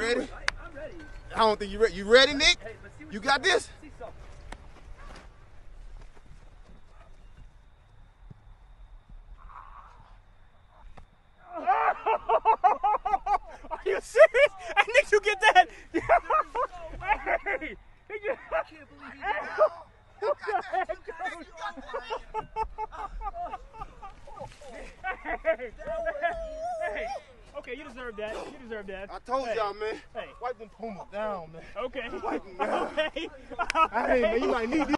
ready? I'm ready. I don't think you ready. You ready, Nick? Hey, let's see what You got this? See. Are you serious? Hey, Nick, you get that? hey, he just, I can't believe he did that. You got that. Nick, you got that. hey, hey, okay, you deserve that. You deserve that. I told Hey, y'all, man. Hey. Wipe them pumas down, man. Okay. Wipe them down. Okay. Hey, man, you might need these.